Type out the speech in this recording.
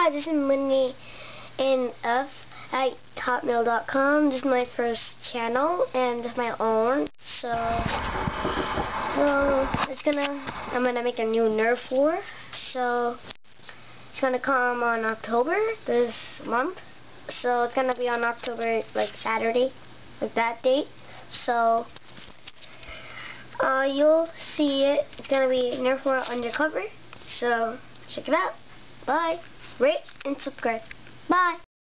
Hi, this is Money in F at hotmail.com. This is my first channel and this is my own. So, so it's gonna. I'm gonna make a new Nerf war. So it's gonna come on October this month. So it's gonna be on October like Saturday, like that date. So uh, you'll see it. It's gonna be Nerf war undercover. So check it out. Bye. Rate and subscribe. Bye.